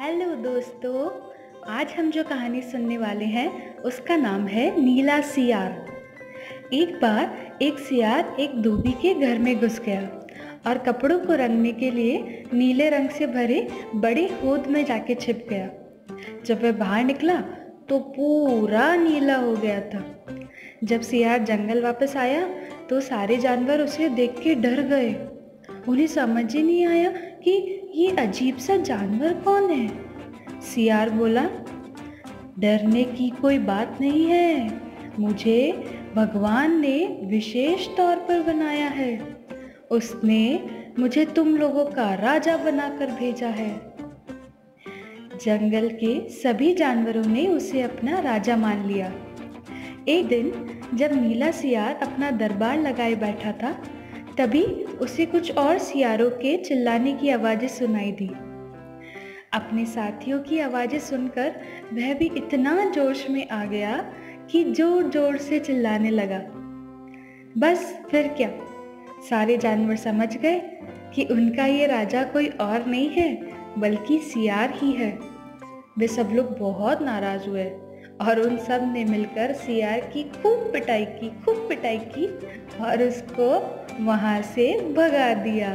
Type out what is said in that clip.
Hello दोस्तों, आज हम जो कहानी सुनने वाले हैं, उसका नाम है नीला सियार। एक बार एक सियार एक धोबी के घर में घुस गया और कपड़ों को रंगने के लिए नीले रंग से भरे बड़े होद में जाके छिप गया। जब वह बाहर निकला तो पूरा नीला हो गया था। जब सियार जंगल वापस आया तो सारे जानवर उसे देख के डर गए। उन्हें समझ ही नहीं आया कि ये अजीब सा जानवर कौन है। सियार बोला, डरने की कोई बात नहीं है। मुझे भगवान ने विशेष तौर पर बनाया है। उसने मुझे तुम लोगों का राजा बनाकर भेजा है। जंगल के सभी जानवरों ने उसे अपना राजा मान लिया। एक दिन जब नीला सियार अपना दरबार लगाए बैठा था तभी उसे कुछ और सियारों के चिल्लाने की आवाज़ें सुनाई दी। अपने साथियों की आवाज़ें सुनकर वह भी इतना जोश में आ गया कि ज़ोर ज़ोर से चिल्लाने लगा। बस फिर क्या? सारे जानवर समझ गए कि उनका ये राजा कोई और नहीं है, बल्कि सियार ही है। वे सब लोग बहुत नाराज़ हुए। और उन सबने मिलकर सियार की खूब पिटाई की, खूब पिटाई की और उसको वहाँ से भगा दिया।